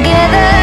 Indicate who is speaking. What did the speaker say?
Speaker 1: together.